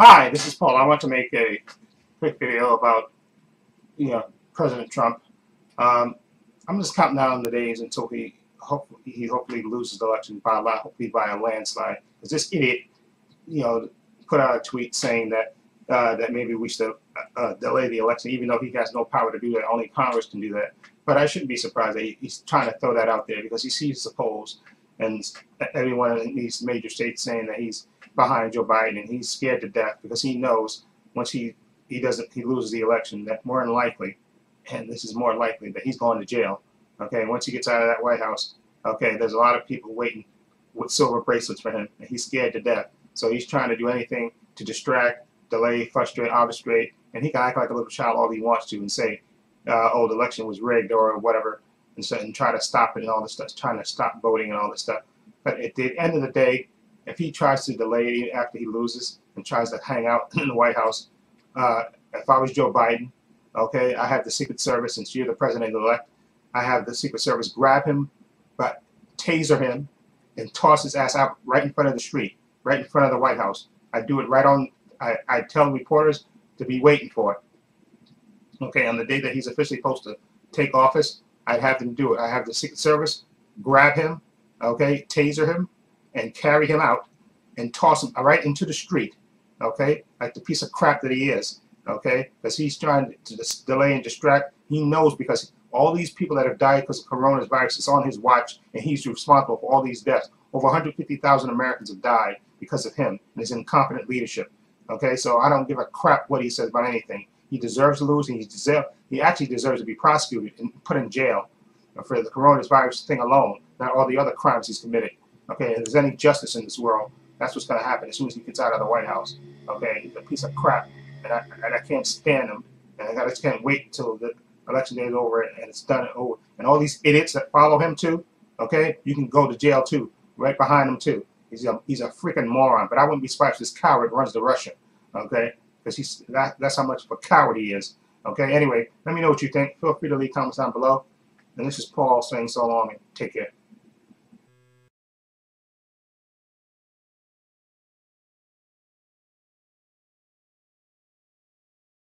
Hi, this is Paul. I want to make a quick video about you know President Trump. Um, I'm just counting down the days until he hopefully he hopefully loses the election by a hopefully by a landslide. Because this idiot, you know, put out a tweet saying that uh, that maybe we should uh, uh, delay the election, even though he has no power to do that. Only Congress can do that. But I shouldn't be surprised that he, he's trying to throw that out there because he sees the polls and everyone in these major states saying that he's behind Joe Biden and he's scared to death because he knows once he he doesn't he loses the election that more than likely and this is more likely that he's going to jail. Okay once he gets out of that White House okay there's a lot of people waiting with silver bracelets for him and he's scared to death. So he's trying to do anything to distract delay frustrate obfuscate and he can act like a little child all he wants to and say uh, oh the election was rigged or whatever and, so, and try to stop it and all this stuff trying to stop voting and all this stuff but at the end of the day if he tries to delay it after he loses and tries to hang out in the White House, uh, if I was Joe Biden, okay, I have the Secret Service, since you're the president-elect, I have the Secret Service grab him, but taser him, and toss his ass out right in front of the street, right in front of the White House. I do it right on, I, I tell reporters to be waiting for it. Okay, on the day that he's officially supposed to take office, I'd have them do it. I have the Secret Service grab him, okay, taser him, and carry him out and toss him right into the street, okay, like the piece of crap that he is, okay, because he's trying to delay and distract. He knows because all these people that have died because of coronavirus is on his watch, and he's responsible for all these deaths. Over 150,000 Americans have died because of him and his incompetent leadership. Okay, so I don't give a crap what he says about anything. He deserves to lose, and he deserve, he actually deserves to be prosecuted and put in jail uh, for the coronavirus thing alone, not all the other crimes he's committed. Okay, if there's any justice in this world, that's what's going to happen as soon as he gets out of the White House. Okay, he's a piece of crap, and I, and I can't stand him, and I just can't wait until the election day is over and it's done and over. And all these idiots that follow him too, okay, you can go to jail too, right behind him too. He's a he's a freaking moron. But I wouldn't be surprised if this coward runs the Russia, okay, because he's that that's how much of a coward he is. Okay, anyway, let me know what you think. Feel free to leave comments down below. And this is Paul saying so long and take care.